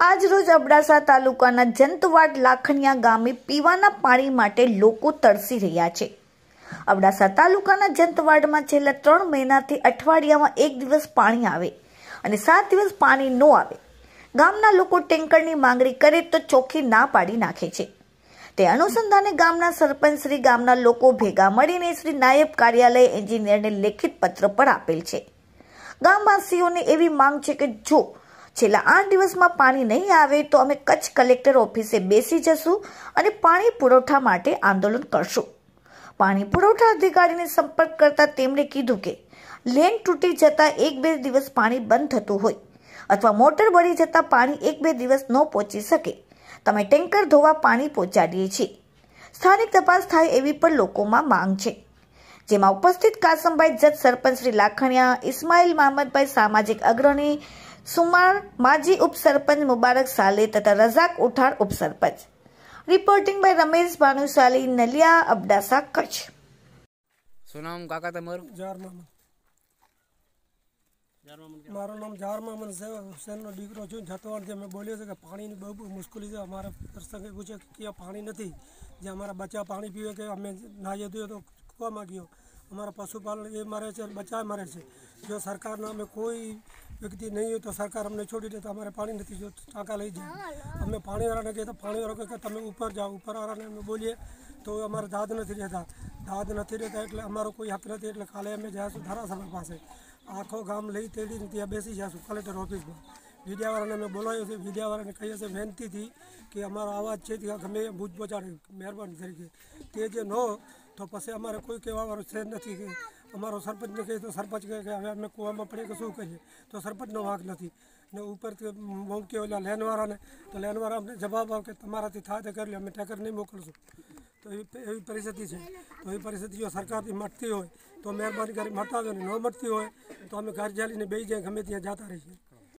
આજરોજ અબડાસા તાલુકાના જંતવાડ લાખણિયા ગામે પીવાના પાણી માટે લોકો તરસી રહ્યા છે. અબડાસા તાલુકાના જંતવાડમાં છેલ્લા ત્રણ મહિનાથી અઠવાડિયામાં એક દિવસ પાણી આવે અને સાત દિવસ પાણી ન આવે. ગામના લોકો ટેન્કરની માંગણી કરે તો ચોખ્ખી ના પાડી નાખે છે. તે અનુસંધાને ગામના સરપંચ શ્રી, ગામના લોકો ભેગા મળીને શ્રી નાયબ કાર્યાલય એન્જિનિયરને લેખિત પત્ર પર આપેલ છે. ગામવાસીઓને એવી માંગ છે કે જો છેલ્લા આઠ દિવસમાં પાણી નહીં આવે તો અમે કચ્છ કલેક્ટર ઓફિસે બેસી જશું અને પાણી પુરવઠા માટે આંદોલન કરશું. પાણી પુરવઠા અધિકારીને સંપર્ક કરતા તેમણે કીધું કે, લેન તૂટી જતાં એક બે દિવસ પાણી બંધ થતું હોય અથવા મોટર બળી જતાં પાણી એક બે દિવસ ન પહોંચી શકે. તમે ટેન્કર ધોવા પાણી પહોંચાડીએ છીએ. સ્થાનિક તપાસ થાય એવી પણ લોકોમાં માંગ છે. જેમાં ઉપસ્થિત કાસમભાઈ જત સરપંચ શ્રી લાખણિયા ઇસ્માઇલ મહમદભાઈ સામાજિક અગ્રણી સુમાર માજી ઉપસરપંચ મુબારક સાલે તથા રઝાક ઉઠાર ઉપસરપંચ રિપોર્ટિંગ બાય રમેશ ભાનુશાલી નલિયા અબડાસા કચ્છ શું નામ કાકા તમારું જાર મામન મારું નામ જાર મામન છે હુસેનનો દીકરો છું જતવાડથી અમે બોલીએ છીએ કે પાણીની બહુ બહુ મુશ્કેલી છે અમારા પ્રસંગ એવું છે કે ત્યાં પાણી નથી જે અમારા બચ્ચા પાણી પીવે કે અમે નાહીએ ધોઈએ તો કૂવામાં ગયો અમારા પશુપાલન એ મરે છે બચ્ચા મરે છે જો સરકારના અમે કોઈ વ્યક્તિ નહીં હોય તો સરકાર અમને છોડી દે તો અમારે પાણી નથી જો ટાંકા લઈ જાય અમે પાણીવાળાને કહીએ તો પાણીવાળા કહે કે તમે ઉપર જાઓ ઉપરવાળાને અમે બોલીએ તો અમારે દાદ નથી રહેતા દાદ નથી રહેતા એટલે અમારો કોઈ હક નથી એટલે કાલે અમે જઈશું ધારાસભા પાસે આખો ગામ લઈ તેડીને ત્યાં બેસી જઈશું કલેક્ટર ઓફિસમાં મીડિયાવાળાને અમે બોલાવ્યો છે મીડિયાવાળાને કહીએ છીએ વિનંતીથી કે અમારો અવાજ છે ત્યાં ગમે એ બૂજ પહોંચાડે મહેરબાની તરીકે તે જે ન તો પછી અમારે કોઈ કહેવાવાળું છે જ નથી કે અમારો સરપંચને કહીએ તો સરપંચ કહે કે હવે અમે કૂવામાં પડીએ કે શું કરીએ તો સરપંચનો વાંક નથી ને ઉપરથી મૂક્યો ઓલા લેનવાળાને તો લેનવાળા અમને જવાબ આવે કે તમારાથી થાય તો કરી લે અમે ટેકર નહીં મોકલશું તો એવી એવી પરિસ્થિતિ છે તો એ પરિસ્થિતિ જો સરકારથી મળતી હોય તો મહેરબાની કરી મળતા હોય ને ન મળતી હોય તો અમે ઘર ચાલીને બેસી જાય ગમે ત્યાં જતા રહીએ